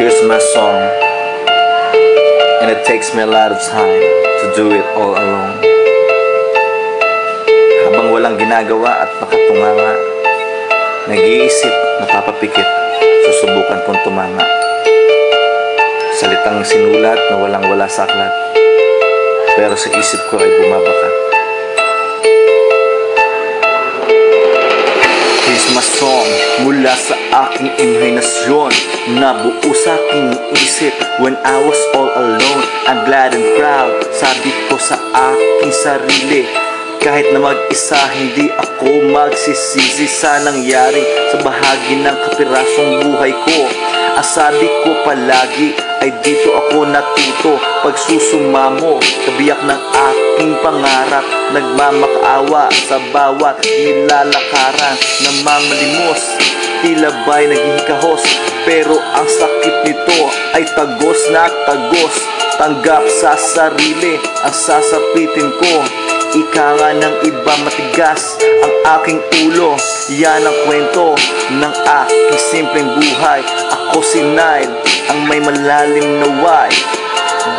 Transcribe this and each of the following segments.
My song, and it takes me a lot of time to do it all alone. Habang walang ginagawa at nakatunganga, nag-iisip, napapapikit, susubukan kong tumama. Salitang sinulat na walang wala sa aklat, pero sa isip ko ay bumabakat. Here's my song mula sa aking imahinasyon. Nabuo sa aking isip when I was all alone. I'm glad and proud, sabi ko sa aking sarili. Kahit na mag-isa, hindi ako magsisisi sa nangyari sa bahagi ng kapirasong buhay ko. Ang sabi ko palagi ay dito ako natuto. Pagsusumamo, kabiyak ng aking pangarap Nagmamakaawa sa bawat nilalakaran. Namamalimos, tila ba'y naghihikahos Pero ang sakit nito ay tagos na tagos. Tanggap sa sarili ang sasapitin ko. Ika nga ng iba matigas ang aking ulo. Yan ang kwento ng aking simpleng buhay. Ako si Nile, ang may malalim na why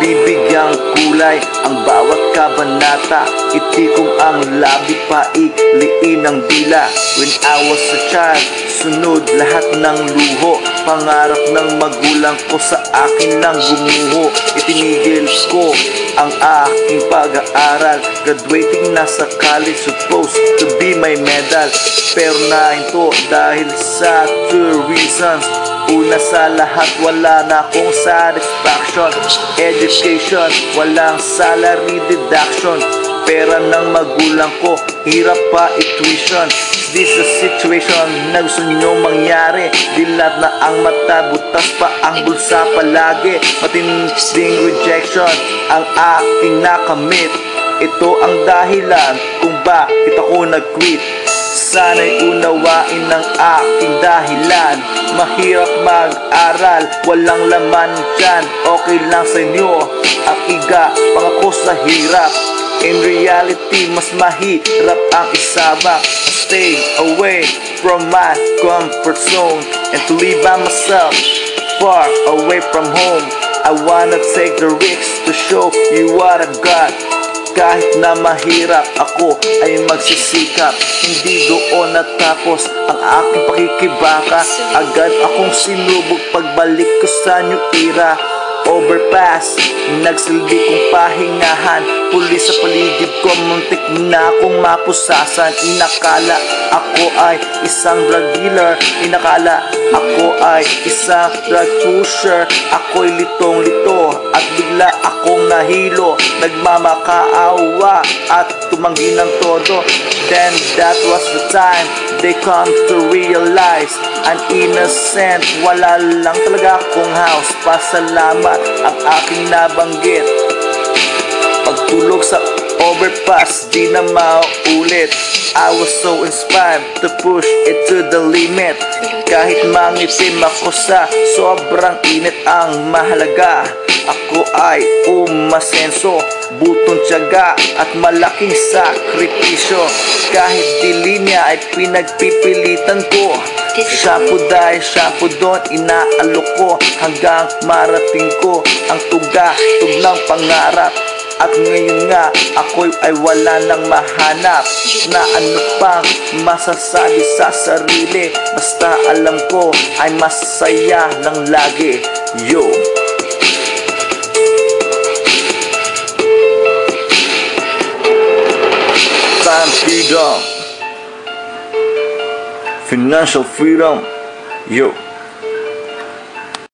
Bibigyang kulay ang bawat kabanata. Itikong ang labi pa ikliin ang dila. When I was a child, sunod lahat ng luho. Pangarap ng magulang ko sa akin nang gumuho. Itinigil ko ang aking pag-aaral. Graduating na sa college, supposed to be my medal. Pero nahinto dahil sa two reasons Una sa lahat, wala na akong satisfaction Education, walang salary deduction. Pera ng magulang ko, hirap pa i-tuition This a situation na gusto nyo mangyari. Dilat na ang mata, butas pa ang bulsa palagi. Matinding rejection ang aking nakamit. Ito ang dahilan kung bakit ako nag-quit Sana'y unawain ng aking dahilan. Mahirap mag-aral, walang laman dyan. Okay lang sa inyo, ang iga, pangako sa hirap. In reality, mas mahirap ang isabak. Stay away from my comfort zone And to live by myself, far away from home I wanna take the risks to show you what I got kahit na mahirap ako ay magsisikap Hindi doon natapos ang aking pakikibaka. Agad akong sinubok pagbalik ko sa new era Overpass, nagsilbi kong pahingahan. Pulis sa paligid ko, muntik na akong mapusasan. Inakala ako ay isang drug dealer. Inakala ako ay isang drug pusher Ako'y litong-lito at bigla akong nahilo. Nagmamakaawa at tumanggi ng todo. Then that was the time they come to realize An innocent, wala lang talaga akong house. Pasalamat ang aking nabanggit. Pagtulog sa overpass, di na maulit. I was so inspired to push it to the limit. Kahit mangitim ako sa sobrang init ang mahalaga Ako ay umasenso, butong tiyaga at malaking sakripisyo. Kahit di linya ay pinagpipilitan ko Shampoo dahil shampoo doon inaalok ko Hanggang marating ko ang tuga, tug pangarap. At ngayon nga ako'y ay wala nang mahanap. Na ano pang masasabi sa sarili? Basta alam ko ay masaya lang lagi. Yo! Time freedom Financial freedom Yo!